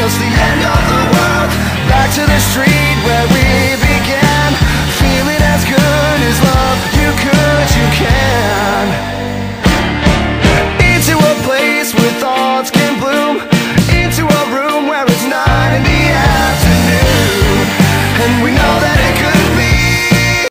just the end of the world. Back to the street where we began. Feeling as good as love. You could, you can. Into a place where thoughts can bloom. Into a room where it's nine in the afternoon. And we